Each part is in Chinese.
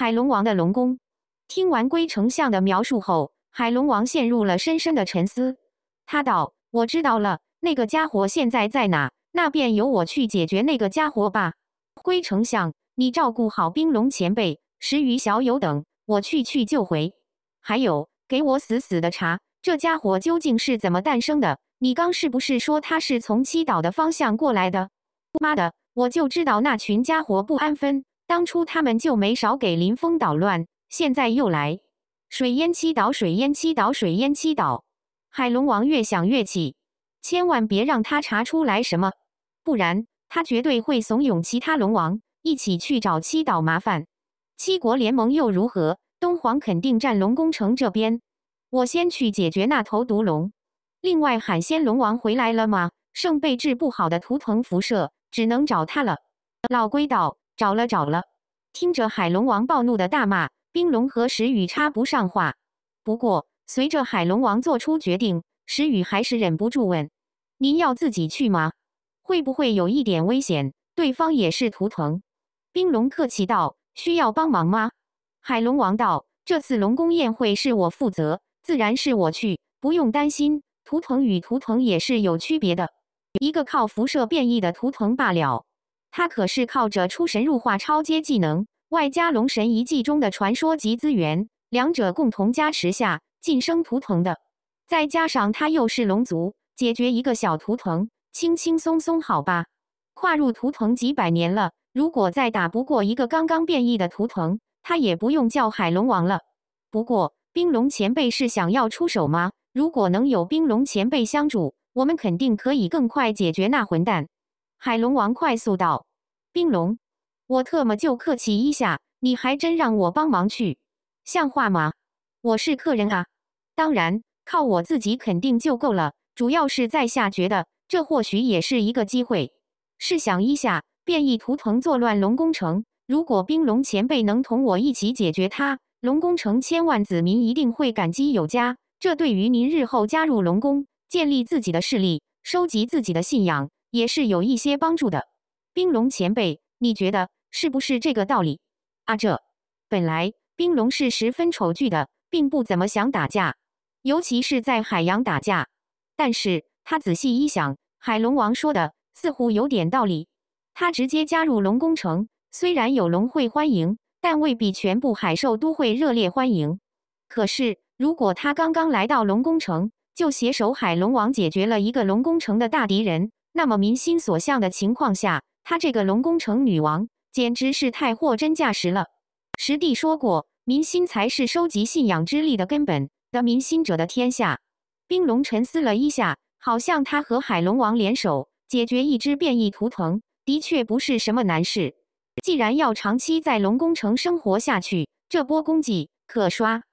海龙王的龙宫。听完龟丞相的描述后，海龙王陷入了深深的沉思。他道：“我知道了，那个家伙现在在哪？那便由我去解决那个家伙吧。”龟丞相，你照顾好冰龙前辈、石鱼小友等，我去去就回。还有，给我死死的查，这家伙究竟是怎么诞生的？你刚是不是说他是从七岛的方向过来的？妈的，我就知道那群家伙不安分，当初他们就没少给林峰捣乱，现在又来水淹七岛，水淹七岛，水淹七岛。海龙王越想越气，千万别让他查出来什么，不然他绝对会怂恿其他龙王一起去找七岛麻烦。七国联盟又如何？东皇肯定占龙宫城这边，我先去解决那头毒龙。另外，海仙龙王回来了吗？圣贝治不好的图腾辐射，只能找他了。老龟岛：“找了，找了。”听着海龙王暴怒的大骂，冰龙和石宇插不上话。不过，随着海龙王做出决定，石宇还是忍不住问：“您要自己去吗？会不会有一点危险？对方也是图腾。”冰龙客气道：“需要帮忙吗？”海龙王道：“这次龙宫宴会是我负责，自然是我去，不用担心。图腾与图腾也是有区别的，一个靠辐射变异的图腾罢了，他可是靠着出神入化超阶技能，外加龙神遗迹中的传说级资源，两者共同加持下晋升图腾的。再加上他又是龙族，解决一个小图腾，轻轻松松，好吧？跨入图腾几百年了，如果再打不过一个刚刚变异的图腾。”他也不用叫海龙王了。不过，冰龙前辈是想要出手吗？如果能有冰龙前辈相助，我们肯定可以更快解决那混蛋。海龙王快速道：“冰龙，我特么就客气一下，你还真让我帮忙去，像话吗？我是客人啊。当然，靠我自己肯定就够了。主要是在下觉得，这或许也是一个机会。试想一下，变异图腾作乱龙宫城。”如果冰龙前辈能同我一起解决它，龙宫城千万子民一定会感激有加。这对于您日后加入龙宫、建立自己的势力、收集自己的信仰，也是有一些帮助的。冰龙前辈，你觉得是不是这个道理？啊，这本来冰龙是十分丑剧的，并不怎么想打架，尤其是在海洋打架。但是他仔细一想，海龙王说的似乎有点道理。他直接加入龙宫城。虽然有龙会欢迎，但未必全部海兽都会热烈欢迎。可是，如果他刚刚来到龙宫城，就携手海龙王解决了一个龙宫城的大敌人，那么民心所向的情况下，他这个龙宫城女王简直是太货真价实了。实地说过，民心才是收集信仰之力的根本。得民心者的天下。冰龙沉思了一下，好像他和海龙王联手解决一只变异图腾，的确不是什么难事。既然要长期在龙宫城生活下去，这波功绩可刷。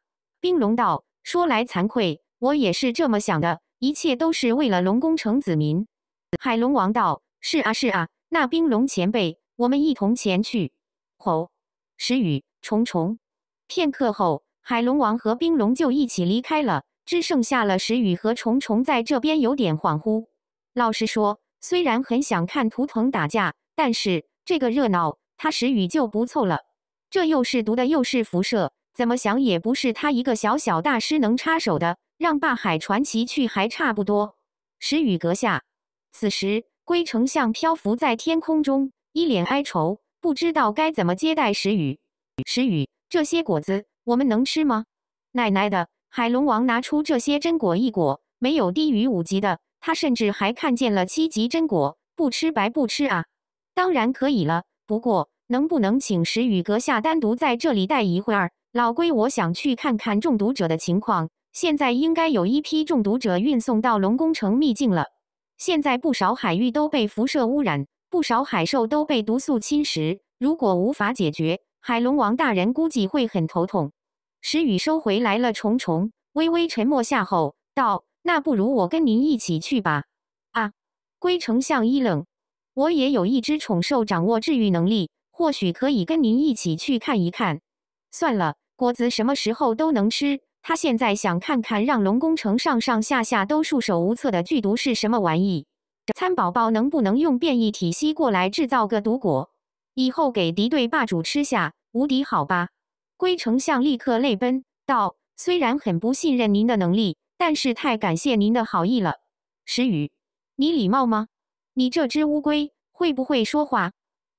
冰龙道：“说来惭愧，我也是这么想的，一切都是为了龙宫城子民。”海龙王道：“是啊，是啊，那冰龙前辈，我们一同前去。”吼！时雨重重。片刻后，海龙王和冰龙就一起离开了，只剩下了时雨和虫虫在这边有点恍惚。老实说，虽然很想看图腾打架，但是这个热闹。他时雨就不凑了，这又是毒的，又是辐射，怎么想也不是他一个小小大师能插手的。让霸海传奇去还差不多。时雨阁下，此时龟丞相漂浮在天空中，一脸哀愁，不知道该怎么接待时雨。时雨，这些果子我们能吃吗？奶奶的，海龙王拿出这些真果一果，没有低于五级的，他甚至还看见了七级真果，不吃白不吃啊！当然可以了。不过，能不能请石宇阁下单独在这里待一会儿？老龟，我想去看看中毒者的情况。现在应该有一批中毒者运送到龙宫城秘境了。现在不少海域都被辐射污染，不少海兽都被毒素侵蚀。如果无法解决，海龙王大人估计会很头痛。石宇收回来了虫虫，微微沉默下后道：“那不如我跟您一起去吧。”啊！龟丞相一愣。我也有一只宠兽，掌握治愈能力，或许可以跟您一起去看一看。算了，果子什么时候都能吃。他现在想看看让龙宫城上上下下都束手无策的剧毒是什么玩意。参宝宝能不能用变异体吸过来制造个毒果，以后给敌对霸主吃下，无敌好吧？龟丞相立刻泪奔道：“虽然很不信任您的能力，但是太感谢您的好意了。”石宇，你礼貌吗？你这只乌龟会不会说话？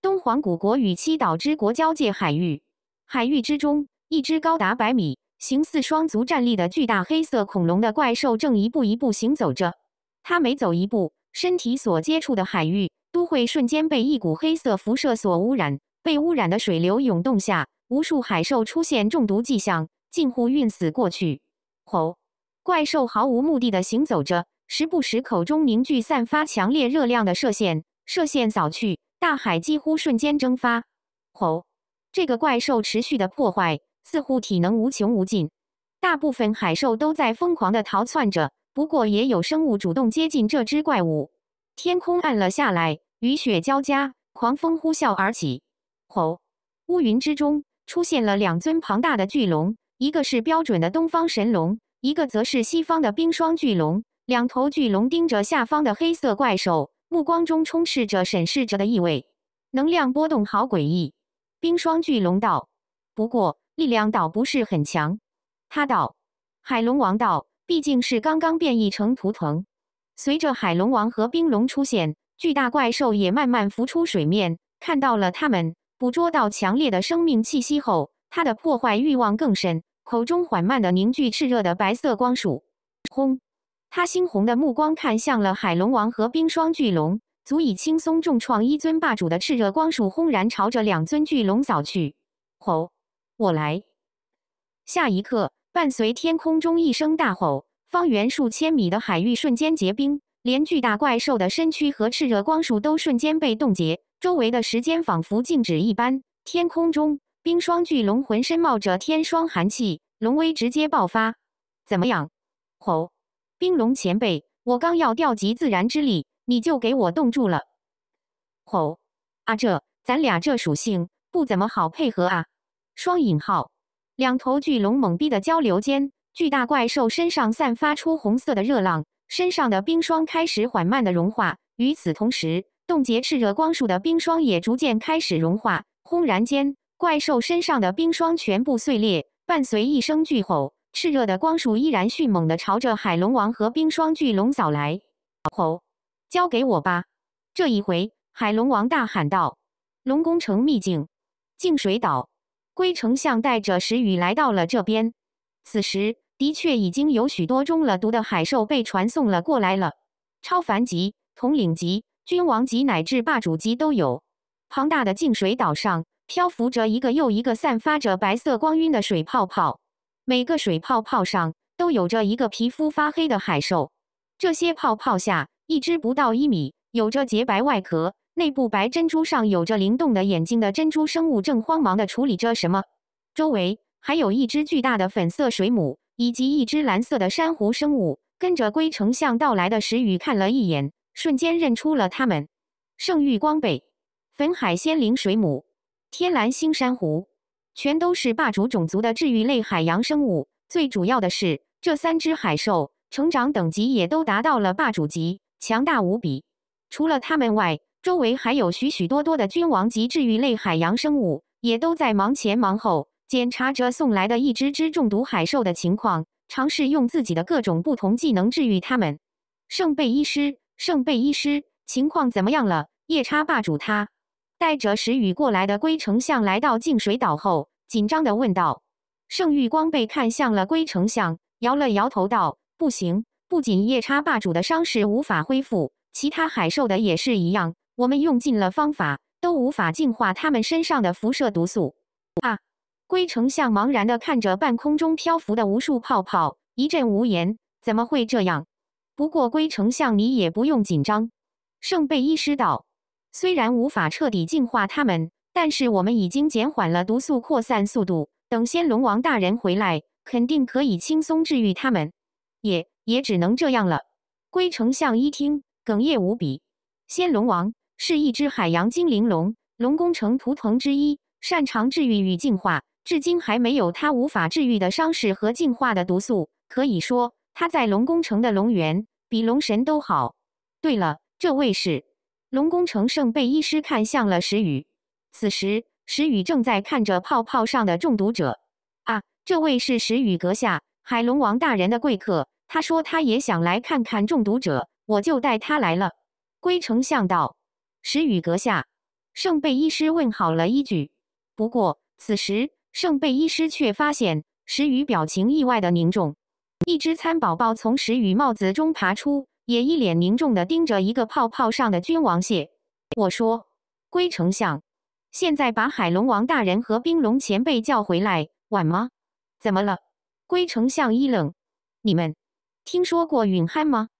东皇古国与七岛之国交界海域，海域之中，一只高达百米、形似双足站立的巨大黑色恐龙的怪兽正一步一步行走着。它每走一步，身体所接触的海域都会瞬间被一股黑色辐射所污染。被污染的水流涌动下，无数海兽出现中毒迹象，近乎晕死过去。吼！怪兽毫无目的的行走着，时不时口中凝聚散发强烈热量的射线，射线扫去。大海几乎瞬间蒸发。吼！这个怪兽持续的破坏，似乎体能无穷无尽。大部分海兽都在疯狂的逃窜着，不过也有生物主动接近这只怪物。天空暗了下来，雨雪交加，狂风呼啸而起。吼！乌云之中出现了两尊庞大的巨龙，一个是标准的东方神龙，一个则是西方的冰霜巨龙。两头巨龙盯着下方的黑色怪兽。目光中充斥着审视着的意味，能量波动好诡异。冰霜巨龙道：“不过力量倒不是很强。”他道：“海龙王道，毕竟是刚刚变异成图腾。”随着海龙王和冰龙出现，巨大怪兽也慢慢浮出水面。看到了他们，捕捉到强烈的生命气息后，他的破坏欲望更深，口中缓慢的凝聚炽热的白色光束。轰！他猩红的目光看向了海龙王和冰霜巨龙，足以轻松重创一尊霸主的炽热光束轰然朝着两尊巨龙扫去。吼！我来！下一刻，伴随天空中一声大吼，方圆数千米的海域瞬间结冰，连巨大怪兽的身躯和炽热光束都瞬间被冻结，周围的时间仿佛静止一般。天空中，冰霜巨龙浑身冒着天霜寒气，龙威直接爆发。怎么样？吼！冰龙前辈，我刚要调集自然之力，你就给我冻住了。吼！啊，这咱俩这属性不怎么好配合啊。双引号，两头巨龙猛逼的交流间，巨大怪兽身上散发出红色的热浪，身上的冰霜开始缓慢的融化。与此同时，冻结炽热光束的冰霜也逐渐开始融化。轰然间，怪兽身上的冰霜全部碎裂，伴随一声巨吼。炽热的光束依然迅猛地朝着海龙王和冰霜巨龙扫来。吼！交给我吧！这一回，海龙王大喊道：“龙宫城秘境，净水岛，龟丞相带着石宇来到了这边。此时，的确已经有许多中了毒的海兽被传送了过来了。超凡级、统领级、君王级乃至霸主级都有。庞大的净水岛上，漂浮着一个又一个散发着白色光晕的水泡泡。”每个水泡泡上都有着一个皮肤发黑的海兽，这些泡泡下，一只不到一米、有着洁白外壳、内部白珍珠上有着灵动的眼睛的珍珠生物正慌忙地处理着什么。周围还有一只巨大的粉色水母，以及一只蓝色的珊瑚生物。跟着龟丞相到来的石宇看了一眼，瞬间认出了他们：圣域光贝、粉海仙灵水母、天蓝星珊瑚。全都是霸主种族的治愈类海洋生物。最主要的是，这三只海兽成长等级也都达到了霸主级，强大无比。除了它们外，周围还有许许多多的君王级治愈类海洋生物，也都在忙前忙后检查着送来的一只只中毒海兽的情况，尝试用自己的各种不同技能治愈它们。圣贝医师，圣贝医师，情况怎么样了？夜叉霸主他。带着石宇过来的龟丞相来到净水岛后，紧张地问道：“圣域光被看向了龟丞相，摇了摇头道：‘不行，不仅夜叉霸主的伤势无法恢复，其他海兽的也是一样。我们用尽了方法，都无法净化他们身上的辐射毒素。’啊！”龟丞相茫然地看着半空中漂浮的无数泡泡，一阵无言。怎么会这样？不过龟丞相，你也不用紧张。”圣贝医师道。虽然无法彻底净化他们，但是我们已经减缓了毒素扩散速度。等仙龙王大人回来，肯定可以轻松治愈他们。也也只能这样了。龟丞相一听，哽咽无比。仙龙王是一只海洋精灵龙，龙宫城图腾之一，擅长治愈与净化。至今还没有他无法治愈的伤势和净化的毒素。可以说，他在龙宫城的龙源比龙神都好。对了，这位是。龙宫城圣贝医师看向了石宇，此时石宇正在看着泡泡上的中毒者，啊，这位是石宇阁下，海龙王大人的贵客。他说他也想来看看中毒者，我就带他来了。龟丞相道：“石宇阁下。”圣贝医师问好了一句。不过此时圣贝医师却发现石宇表情意外的凝重。一只参宝宝从石宇帽子中爬出，也一脸凝重的盯着一个泡泡上的君王蟹。我说：“龟丞相，现在把海龙王大人和冰龙前辈叫回来，晚吗？怎么了？”龟丞相一愣：“你们。”听说过允憨吗？